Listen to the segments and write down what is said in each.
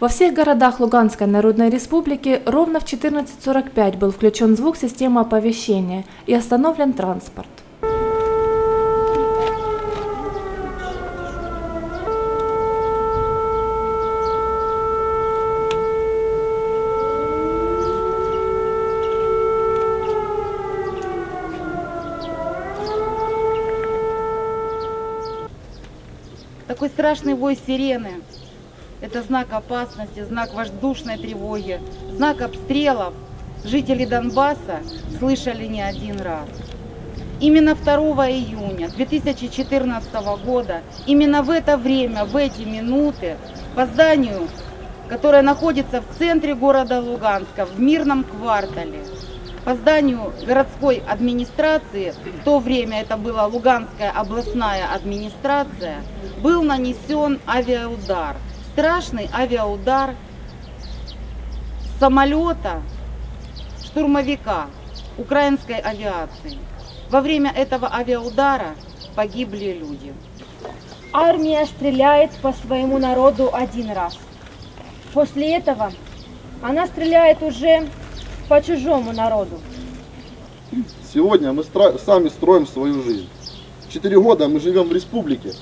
Во всех городах Луганской Народной Республики ровно в 14.45 был включен звук системы оповещения и остановлен транспорт. Такой страшный вой сирены. Это знак опасности, знак воздушной тревоги, знак обстрелов. Жители Донбасса слышали не один раз. Именно 2 июня 2014 года, именно в это время, в эти минуты, по зданию, которое находится в центре города Луганска, в мирном квартале, по зданию городской администрации, в то время это была Луганская областная администрация, был нанесен авиаудар. Страшный авиаудар самолета, штурмовика украинской авиации. Во время этого авиаудара погибли люди. Армия стреляет по своему народу один раз. После этого она стреляет уже по чужому народу. Сегодня мы стра- сами строим свою жизнь. Четыре года мы живем в республике,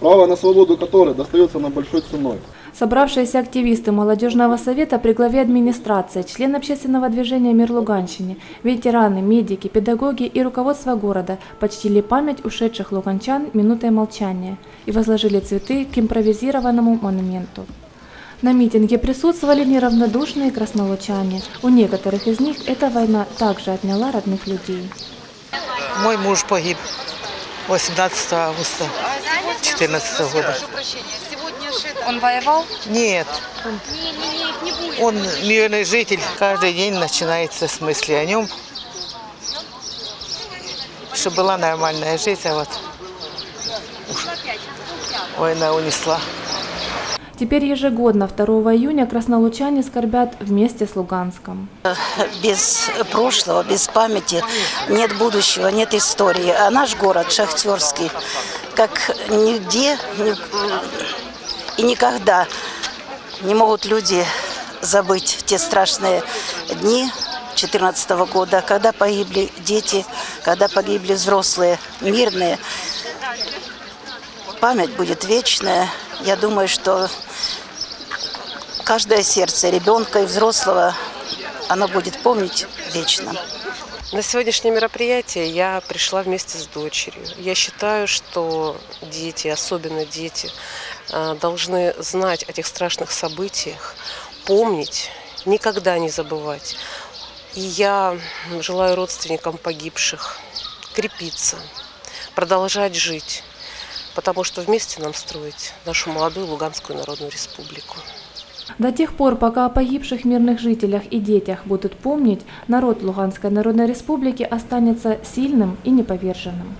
право на свободу которой достается нам большой ценой. Собравшиеся активисты молодежного совета при главе администрации, члены общественного движения «Мир Луганщине», ветераны, медики, педагоги и руководство города почтили память ушедших луганчан минутой молчания и возложили цветы к импровизированному монументу. На митинге присутствовали неравнодушные краснолучане. У некоторых из них эта война также отняла родных людей. Мой муж погиб 18 августа 2014 года. Он воевал? Нет, он мирный житель. Каждый день начинается с мысли о нем. Чтобы была нормальная жизнь, а вот война унесла. Теперь ежегодно 2 июня краснолучане скорбят вместе с Луганском. без прошлого, без памяти нет будущего, нет истории. А наш город шахтерский, как нигде ни- и никогда не могут люди забыть те страшные дни 2014 года, когда погибли дети, когда погибли взрослые, мирные. Память будет вечная. Я думаю, что каждое сердце ребенка и взрослого, оно будет помнить вечно. На сегодняшнее мероприятие я пришла вместе с дочерью. Я считаю, что дети, особенно дети, э, должны знать о тех страшных событиях, помнить, никогда не забывать. И я желаю родственникам погибших крепиться, продолжать жить, потому что вместе нам строить нашу молодую Луганскую Народную Республику. До тех пор, пока о погибших мирных жителях и детях будут помнить, народ Луганской Народной Республики останется сильным и неповерженным.